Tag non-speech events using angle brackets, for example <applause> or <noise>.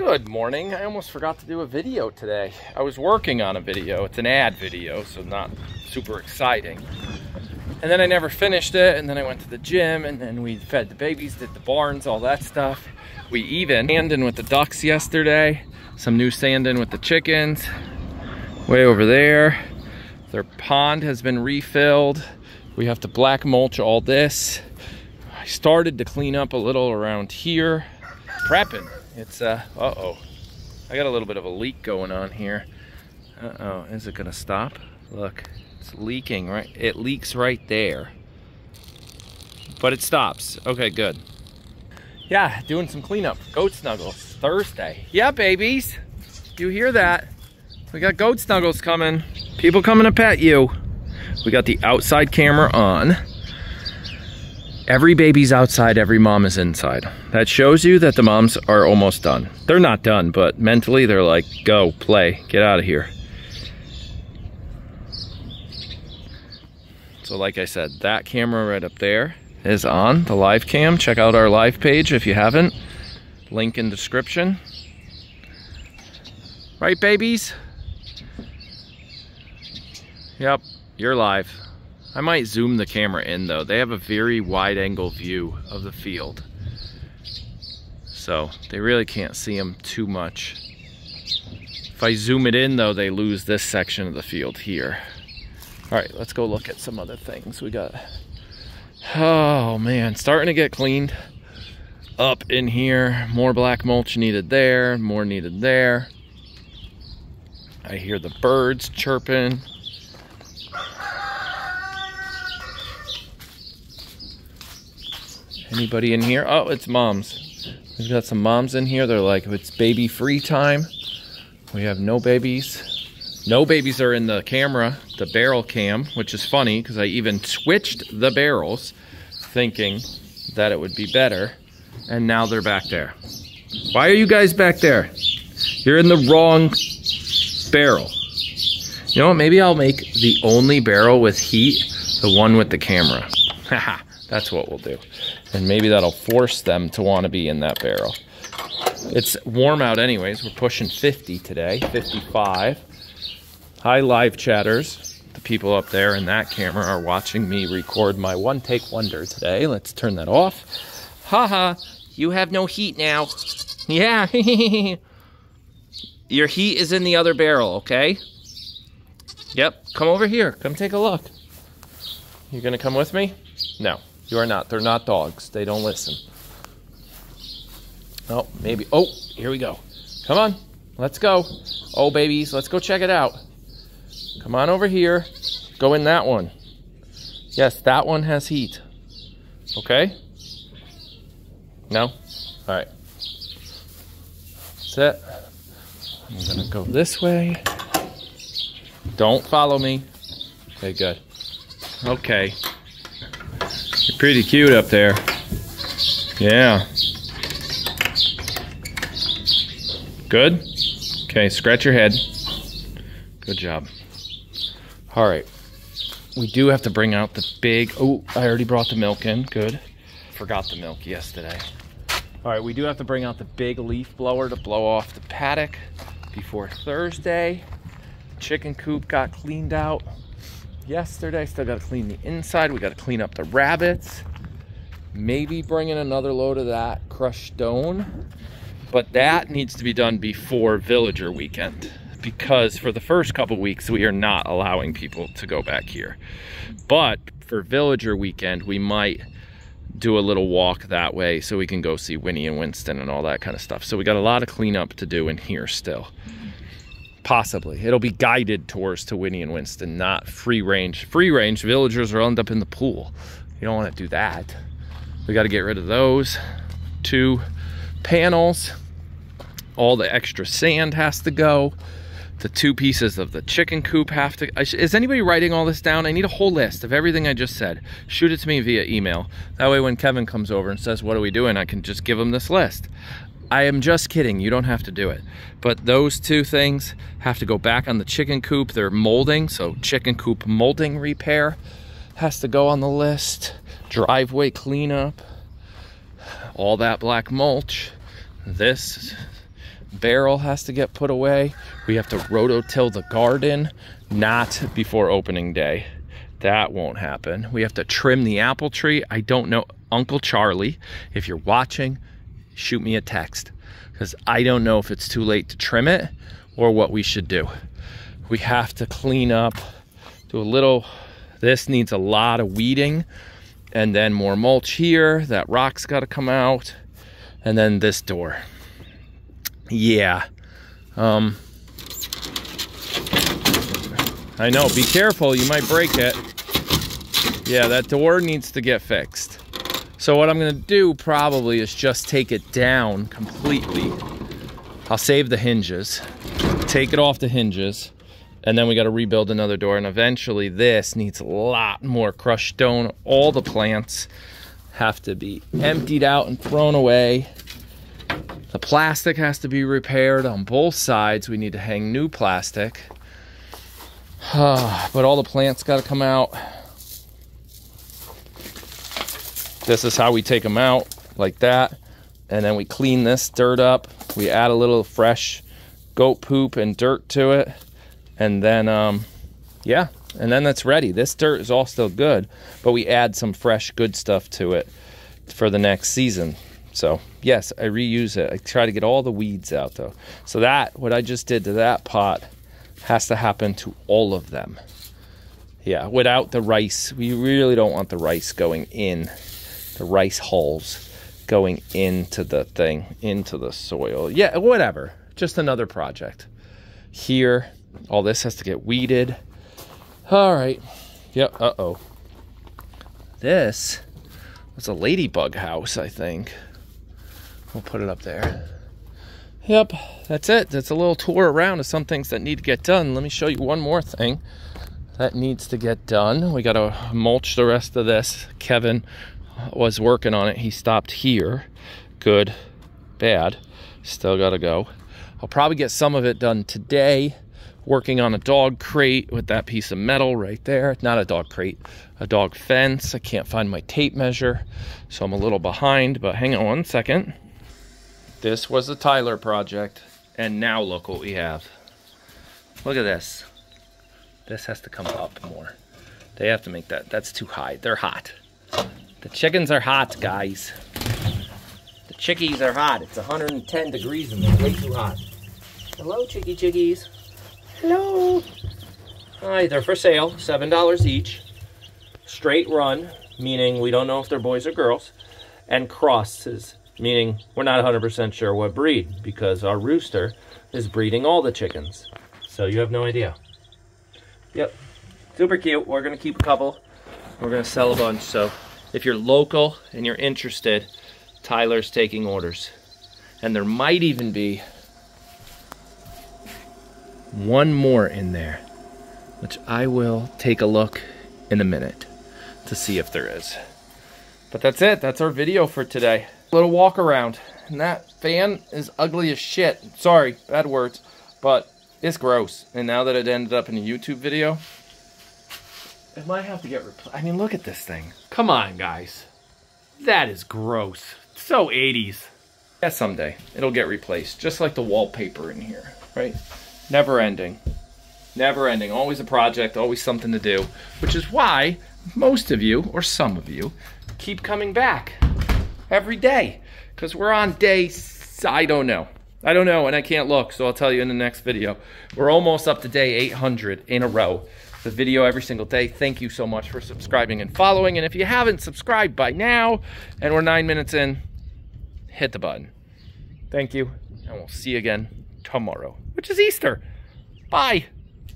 Good morning. I almost forgot to do a video today. I was working on a video. It's an ad video, so not super exciting. And then I never finished it, and then I went to the gym, and then we fed the babies, did the barns, all that stuff. We even sanded with the ducks yesterday, some new sanding with the chickens. Way over there, their pond has been refilled. We have to black mulch all this. I started to clean up a little around here. Prepping. It's, uh, uh-oh. I got a little bit of a leak going on here. Uh-oh, is it gonna stop? Look, it's leaking, right? It leaks right there. But it stops. Okay, good. Yeah, doing some cleanup. Goat snuggles, Thursday. Yeah, babies. You hear that? We got goat snuggles coming. People coming to pet you. We got the outside camera on. Every baby's outside, every mom is inside. That shows you that the moms are almost done. They're not done, but mentally they're like, go, play, get out of here. So like I said, that camera right up there is on, the live cam. Check out our live page if you haven't. Link in description. Right, babies? Yep, you're live. I might zoom the camera in though. They have a very wide angle view of the field. So they really can't see them too much. If I zoom it in though, they lose this section of the field here. All right, let's go look at some other things. We got, oh man, starting to get cleaned up in here. More black mulch needed there, more needed there. I hear the birds chirping. Anybody in here? Oh, it's moms. We've got some moms in here. They're like, it's baby free time. We have no babies. No babies are in the camera, the barrel cam, which is funny because I even switched the barrels thinking that it would be better. And now they're back there. Why are you guys back there? You're in the wrong barrel. You know what? Maybe I'll make the only barrel with heat, the one with the camera. <laughs> Haha. That's what we'll do. And maybe that'll force them to want to be in that barrel. It's warm out anyways. We're pushing 50 today, 55. Hi, live chatters. The people up there in that camera are watching me record my one take wonder today. Let's turn that off. Haha, you have no heat now. Yeah. <laughs> Your heat is in the other barrel, okay? Yep, come over here. Come take a look. You gonna come with me? No. You are not. They're not dogs. They don't listen. Oh, maybe. Oh, here we go. Come on. Let's go. Oh, babies. Let's go check it out. Come on over here. Go in that one. Yes, that one has heat. Okay? No? All right. Sit. I'm going to go this way. Don't follow me. Okay, good. Okay. Pretty cute up there. Yeah. Good? Okay, scratch your head. Good job. All right. We do have to bring out the big, oh, I already brought the milk in, good. Forgot the milk yesterday. All right, we do have to bring out the big leaf blower to blow off the paddock before Thursday. Chicken coop got cleaned out yesterday. Still got to clean the inside. We got to clean up the rabbits. Maybe bring in another load of that crushed stone. But that needs to be done before villager weekend because for the first couple weeks we are not allowing people to go back here. But for villager weekend we might do a little walk that way so we can go see Winnie and Winston and all that kind of stuff. So we got a lot of cleanup to do in here still. Possibly. It'll be guided tours to Winnie and Winston, not free range. Free range, villagers will end up in the pool. You don't want to do that. We got to get rid of those two panels. All the extra sand has to go. The two pieces of the chicken coop have to... Is anybody writing all this down? I need a whole list of everything I just said. Shoot it to me via email. That way when Kevin comes over and says, what are we doing? I can just give him this list. I am just kidding. You don't have to do it. But those two things have to go back on the chicken coop. They're molding, so chicken coop molding repair has to go on the list. Driveway cleanup, all that black mulch. This barrel has to get put away. We have to rototill the garden, not before opening day. That won't happen. We have to trim the apple tree. I don't know. Uncle Charlie, if you're watching, shoot me a text because I don't know if it's too late to trim it or what we should do. We have to clean up, do a little, this needs a lot of weeding and then more mulch here. That rock's got to come out and then this door. Yeah. Um, I know, be careful, you might break it. Yeah, that door needs to get fixed. So what I'm gonna do probably is just take it down completely. I'll save the hinges, take it off the hinges, and then we gotta rebuild another door. And eventually this needs a lot more crushed stone. All the plants have to be emptied out and thrown away. The plastic has to be repaired on both sides. We need to hang new plastic. <sighs> but all the plants got to come out. This is how we take them out, like that. And then we clean this dirt up. We add a little fresh goat poop and dirt to it. And then, um, yeah, and then that's ready. This dirt is all still good, but we add some fresh, good stuff to it for the next season. So yes, I reuse it. I try to get all the weeds out though. So that, what I just did to that pot has to happen to all of them. Yeah, without the rice, we really don't want the rice going in, the rice hulls going into the thing, into the soil. Yeah, whatever. Just another project. Here, all this has to get weeded. All right. Yep, uh-oh. This was a ladybug house, I think. We'll put it up there. Yep, that's it. That's a little tour around of some things that need to get done. Let me show you one more thing that needs to get done. We got to mulch the rest of this. Kevin was working on it. He stopped here. Good, bad. Still got to go. I'll probably get some of it done today. Working on a dog crate with that piece of metal right there. Not a dog crate, a dog fence. I can't find my tape measure, so I'm a little behind, but hang on one second. This was the Tyler project, and now look what we have. Look at this. This has to come up more. They have to make that. That's too high. They're hot. The chickens are hot, guys. The chickies are hot. It's 110 degrees and they're way too hot. Hello, chickie chickies. Hello. Hi, they're for sale. $7 each. Straight run, meaning we don't know if they're boys or girls. And crosses, meaning we're not 100% sure what breed because our rooster is breeding all the chickens. So you have no idea. Yep, super cute. We're gonna keep a couple. We're gonna sell a bunch. So if you're local and you're interested, Tyler's taking orders. And there might even be one more in there, which I will take a look in a minute to see if there is. But that's it. That's our video for today A little walk around. And that fan is ugly as shit. Sorry, bad words, but it's gross. And now that it ended up in a YouTube video, it might have to get replaced. I mean, look at this thing. Come on, guys. That is gross. So 80s. Yeah, someday it'll get replaced, just like the wallpaper in here, right? Never ending. Never ending. Always a project, always something to do, which is why most of you, or some of you, keep coming back every day because we're on day, I don't know. I don't know, and I can't look, so I'll tell you in the next video. We're almost up to day 800 in a row. The video every single day. Thank you so much for subscribing and following. And if you haven't subscribed by now, and we're nine minutes in, hit the button. Thank you, and we'll see you again tomorrow, which is Easter. Bye.